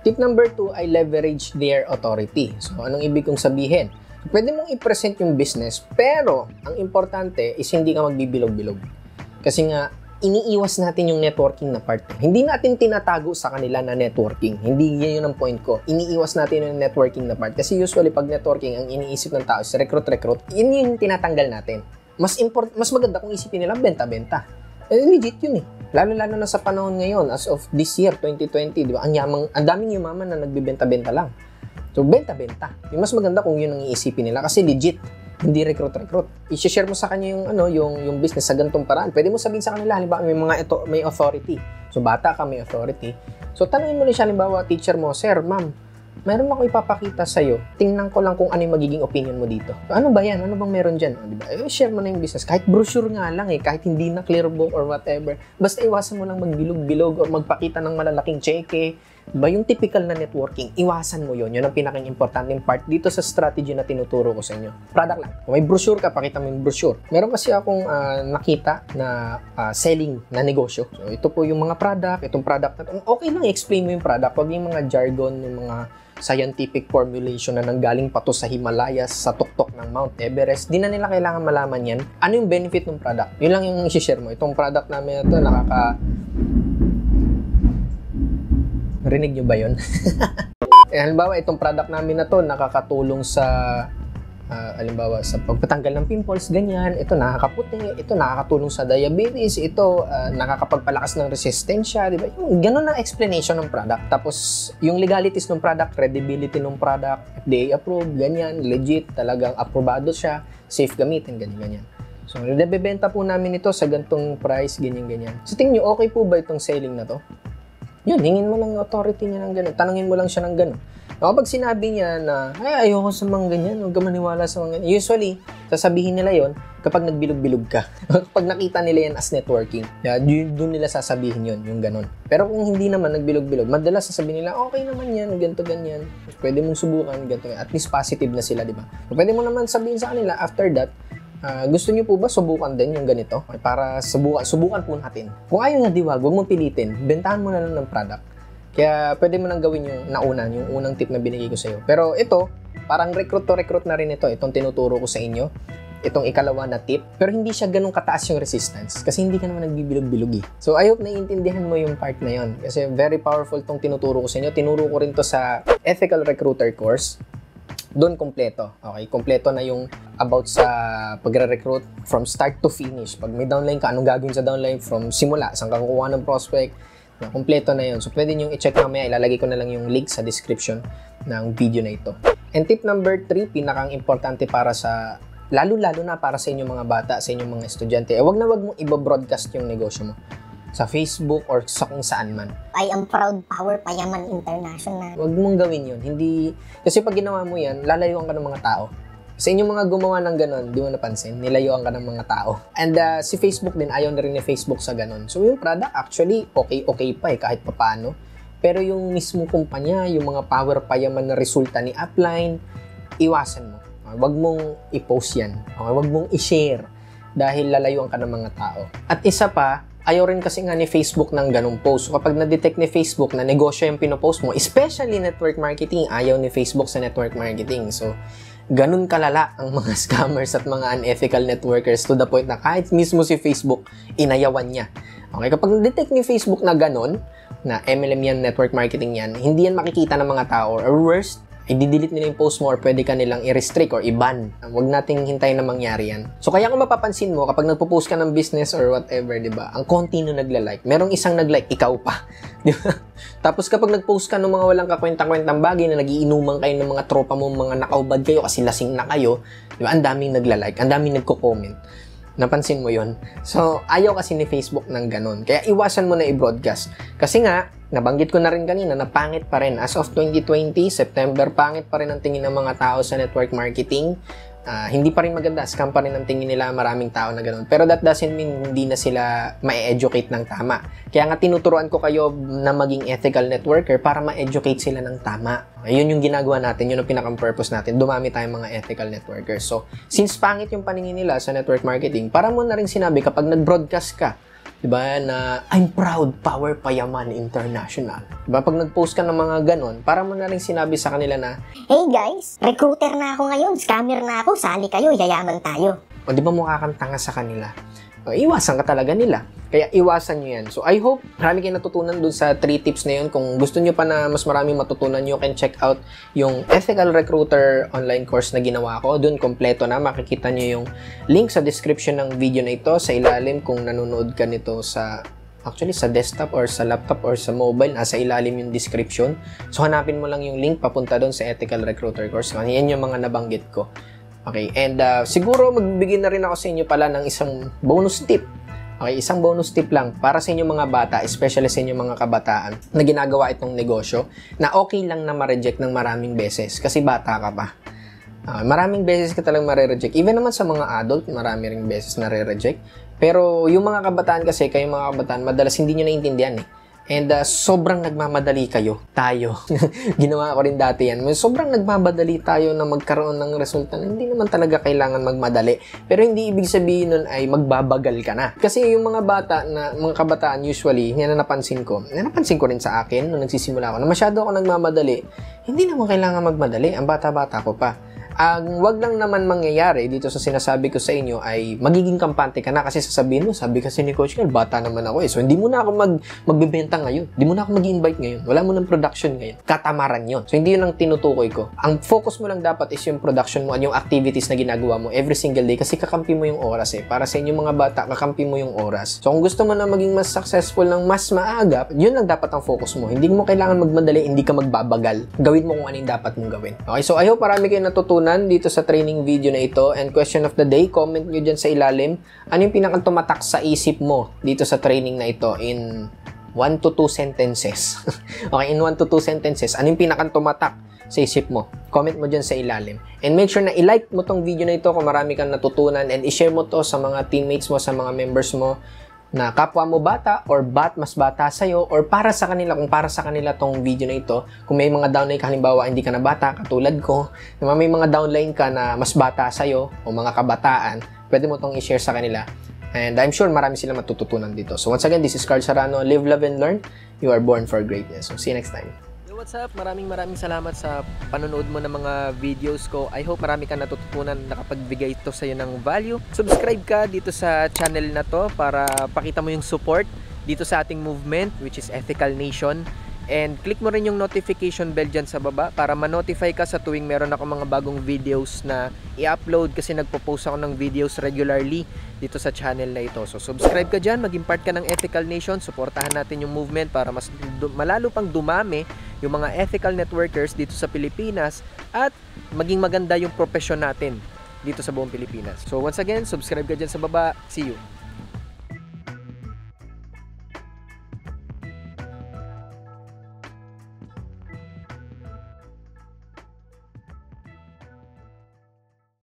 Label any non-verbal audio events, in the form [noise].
Tip number two ay leverage their authority. So, anong ibig kong sabihin? Pwede mong i-present yung business, pero ang importante is hindi ka magbibilog-bilog. Kasi nga, iniiwas natin yung networking na part. Hindi natin tinatago sa kanila na networking. Hindi yun ang point ko. Iniiwas natin yung networking na part. Kasi usually, pag networking, ang iniisip ng tao is recruit-recruit. Yun yung tinatanggal natin. Mas, import, mas maganda kung isipin nila benta-benta. Eh, legit yun eh. Lalo-lalo na sa panahon ngayon, as of this year, 2020, di ba? Ang, yamang, ang daming yumaman na nagbibenta-benta lang. So, benta-benta. Yung mas maganda kung yun ang iisipin nila kasi legit hindi recruit-recruit. I-share mo sa kanya yung ano, yung yung business sa ganitong paraan. Pwede mo sabihin sa kanila halimbawa may mga ito, may authority. So bata ka may authority. So tanungin mo rin siya halimbawa teacher mo, "Sir, ma'am, meron ako ipapakita sa iyo. Tingnan ko lang kung ano yung magiging opinion mo dito. Ano ba yan? Ano bang meron diyan? Di ba? Eh, share mo na yung business. Kahit brochure nga lang eh, kahit hindi na clear book or whatever. Basta iwasan mo lang magbilog-bilog or magpakita ng malalaking cheque Diba, yung typical na networking, iwasan mo yon Yun ang pinaking importanteng part dito sa strategy na tinuturo ko sa inyo. Product lang. Kung may brochure ka, pakita mo yung brochure. Meron kasi akong uh, nakita na uh, selling na negosyo. So, ito po yung mga product, itong product na. Okay lang i-explain mo yung product. Huwag yung mga jargon, yung mga scientific formulation na nanggaling pa to sa Himalayas, sa tuktok ng Mount Everest. Di na nila kailangan malaman yan. Ano yung benefit ng product? Yun lang yung i-share mo. Itong product namin ito, nakaka Rinig nyo ba yun? [laughs] eh, halimbawa, itong product namin na to nakakatulong sa uh, halimbawa sa pagpatanggal ng pimples, ganyan, ito nakakaputi, ito nakakatulong sa diabetes, ito uh, nakakapagpalakas ng resistensya, di ba? Yung ganun ang explanation ng product. Tapos, yung legalities ng product, credibility ng product, FDA approved, ganyan, legit, talagang aprobado siya, safe gamitin, ganyan, ganyan. So, nabebenta po namin ito sa gantong price, ganyan, ganyan. So, tingin nyo, okay po ba itong selling na to? Yun, hingin mo lang authority niya ng ganun. Tanungin mo lang siya ng ganun. Kapag sinabi niya na, ay, ayoko sa mga ganyan, huwag ka maniwala sa mga ganyan. Usually, sasabihin nila yon kapag nagbilog-bilog ka. [laughs] kapag nakita nila yan as networking, doon nila sasabihin yon yung ganun. Pero kung hindi naman nagbilog-bilog, madalas sasabihin nila, okay naman yan, ganito, ganyan. Pwede mong subukan, ganito, at least positive na sila, di ba? Pwede mo naman sabihin sa kanila, after that, Uh, gusto niyo po ba subukan din yung ganito? Para subukan, subukan po natin. Kung ayaw nga diwag, huwag mong pilitin. Bentahan mo na lang ng product. Kaya pwede mo nang gawin yung nauna, yung unang tip na binigay ko sa iyo. Pero ito, parang recruit to recruit na rin ito. Itong tinuturo ko sa inyo. Itong ikalawa na tip. Pero hindi siya ganun kataas yung resistance. Kasi hindi ka naman nagbibilog-bilog eh. So I hope naiintindihan mo yung part na yon. Kasi very powerful tong tinuturo ko sa inyo. Tinuro ko rin to sa Ethical Recruiter course doon kompleto. Okay, kompleto na yung about sa pagre-recruit from start to finish. Pag may downline ka, anong gagawin sa downline from simula, saan ka kukuha ng prospect, na kompleto na yun. So, pwede nyo i-check mamaya. Ilalagay ko na lang yung link sa description ng video na ito. And tip number 3, pinakang importante para sa lalo-lalo na para sa inyong mga bata, sa inyong mga estudyante, eh, wag na wag mo iba-broadcast yung negosyo mo sa Facebook or sa kung saan man. I am proud Power Payaman International. Huwag mong gawin yun. Hindi, kasi pag ginawa mo yan, lalayuan ka ng mga tao. Sa inyong mga gumawa ng ganon, di mo napansin, nilayuan ka ng mga tao. And uh, si Facebook din, ayaw na rin ni Facebook sa ganon. So yung product, actually, okay-okay pa eh, kahit papano. Pero yung mismo kumpanya, yung mga power payaman na resulta ni upline, iwasan mo. Uh, wag mong i-post yan. Okay? Wag mong i-share dahil lalayuan ka ng mga tao. At isa pa, ayaw rin kasi nga ni Facebook ng ganong post. So, kapag na-detect ni Facebook na negosyo yung pinopost mo, especially network marketing, ayaw ni Facebook sa network marketing. So, ganun kalala ang mga [laughs] scammers at mga unethical networkers to the point na kahit mismo si Facebook, inayawan niya. Okay, kapag na-detect ni Facebook na ganun, na MLM yan, network marketing yan, hindi yan makikita ng mga tao. Or worst, i-delete nila yung post mo or pwede ka nilang i-restrict or i-ban. Huwag nating hintayin na mangyari yan. So kaya kung mapapansin mo, kapag nagpo-post ka ng business or whatever, di ba, ang konti no nagla-like. Merong isang nag-like, ikaw pa. [laughs] Di ba? Tapos kapag nag-post ka ng mga walang kakwenta-kwentang bagay na nagiinuman kayo ng mga tropa mo, mga nakaubad kayo kasi lasing na kayo, di ba, ang daming nagla-like, ang daming nagko-comment. Napansin mo yon So, ayaw kasi ni Facebook ng ganun. Kaya iwasan mo na i-broadcast. Kasi nga, Nabanggit ko na rin kanina na pangit pa rin. As of 2020, September, pangit pa rin ang tingin ng mga tao sa network marketing. Uh, hindi pa rin maganda. Scam pa rin ang tingin nila maraming tao na ganun. Pero that doesn't mean hindi na sila ma-educate ng tama. Kaya nga tinuturuan ko kayo na maging ethical networker para ma-educate sila ng tama. Ayun yung ginagawa natin. Yun ang pinaka-purpose natin. Dumami tayong mga ethical networkers. So, since pangit yung paningin nila sa network marketing, para mo na rin sinabi kapag nag-broadcast ka, 'di ba, na I'm proud Power Payaman International. 'Di ba? Pag nag-post ka ng mga ganon, para mo na rin sinabi sa kanila na, Hey guys, recruiter na ako ngayon, scammer na ako, sali kayo, yayaman tayo. o 'di ba mukha kang tanga sa kanila? O, iwasan ka talaga nila. Kaya iwasan nyo yan. So I hope marami kayo natutunan dun sa 3 tips na yun. Kung gusto nyo pa na mas marami matutunan, you can check out yung Ethical Recruiter online course na ginawa ko. Dun kompleto na. Makikita nyo yung link sa description ng video na ito sa ilalim kung nanonood ka nito sa Actually, sa desktop or sa laptop or sa mobile, nasa ilalim yung description. So, hanapin mo lang yung link papunta doon sa Ethical Recruiter course. Yan yung mga nabanggit ko. Okay, and uh, siguro magbibigay na rin ako sa inyo pala ng isang bonus tip. Okay, isang bonus tip lang para sa inyong mga bata, especially sa inyong mga kabataan na ginagawa itong negosyo na okay lang na ma-reject ng maraming beses kasi bata ka pa. Ah, maraming beses ka talagang mare-reject. Even naman sa mga adult, marami ring beses na re-reject. Pero yung mga kabataan kasi, kayong mga kabataan, madalas hindi nyo naiintindihan eh. And uh, sobrang nagmamadali kayo, tayo. [laughs] Ginawa ko rin dati yan. Sobrang nagmamadali tayo na magkaroon ng resulta na hindi naman talaga kailangan magmadali. Pero hindi ibig sabihin nun ay magbabagal ka na. Kasi yung mga bata, na, mga kabataan usually, yan na napansin ko. Yan napansin ko rin sa akin nung nagsisimula ako na masyado ako nagmamadali. Hindi naman kailangan magmadali. Ang bata-bata ko pa ang wag lang naman mangyayari dito sa sinasabi ko sa inyo ay magiging kampante ka na kasi sasabihin mo, sabi kasi ni Coach Carl, bata naman ako eh. So hindi mo na ako mag, magbebenta ngayon. Hindi mo na ako mag-invite ngayon. Wala mo ng production ngayon. Katamaran yon. So hindi yun ang tinutukoy ko. Ang focus mo lang dapat is yung production mo at yung activities na ginagawa mo every single day kasi kakampi mo yung oras eh. Para sa inyong mga bata, kakampi mo yung oras. So kung gusto mo na maging mas successful ng mas maaga, yun lang dapat ang focus mo. Hindi mo kailangan magmadali, hindi ka magbabagal. Gawin mo kung ano yung dapat mong gawin. Okay, so I hope marami kayo natutunan dito sa training video na ito. And question of the day, comment nyo dyan sa ilalim. Ano yung pinakang tumatak sa isip mo dito sa training na ito in 1 to 2 sentences. [laughs] okay, in 1 to 2 sentences, ano yung pinakang tumatak sa isip mo? Comment mo dyan sa ilalim. And make sure na i-like mo tong video na ito kung marami kang natutunan and i-share mo to sa mga teammates mo, sa mga members mo na kapwa mo bata or bat mas bata sa'yo or para sa kanila, kung para sa kanila tong video na ito, kung may mga downline ka, halimbawa hindi ka na bata, katulad ko, na may mga downline ka na mas bata sa'yo o mga kabataan, pwede mo tong i-share sa kanila. And I'm sure marami sila matututunan dito. So once again, this is Carl Sarano. Live, love, and learn. You are born for greatness. So see you next time. What's up? Maraming maraming salamat sa panonood mo ng mga videos ko. I hope marami kang natututunan nakapagbigay ito sa iyo ng value. Subscribe ka dito sa channel na to para pakita mo yung support dito sa ating movement which is Ethical Nation. And click mo rin yung notification bell dyan sa baba para ma-notify ka sa tuwing meron ako mga bagong videos na i-upload kasi nagpo-post ako ng videos regularly dito sa channel na ito. So subscribe ka dyan, maging part ka ng Ethical Nation, suportahan natin yung movement para mas malalo pang dumami yung mga ethical networkers dito sa Pilipinas at maging maganda yung profesyon natin dito sa buong Pilipinas. So once again, subscribe ka dyan sa baba. See you!